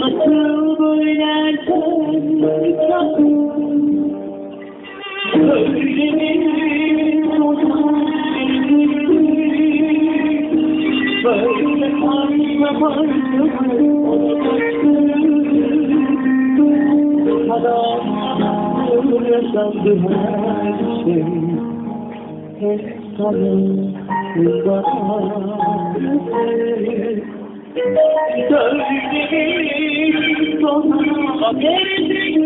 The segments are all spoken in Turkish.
Nasıl böyle sultan Böyle olacaksın kadar yaşandı her şey. Hep tanrımda Söyleyin sonra gelecek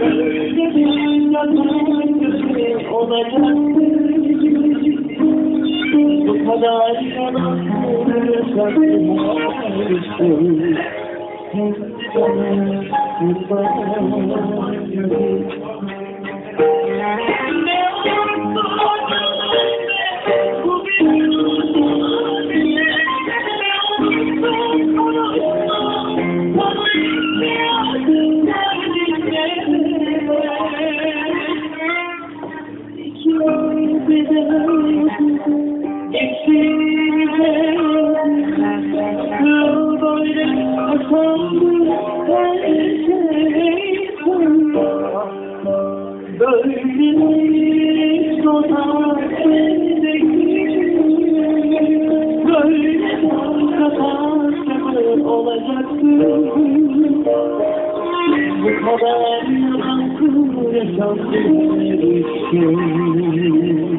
Böyle bir yalan olacak Bu kadar yalan yaşandı her şey Bu kadar yalan yaşandı bir şey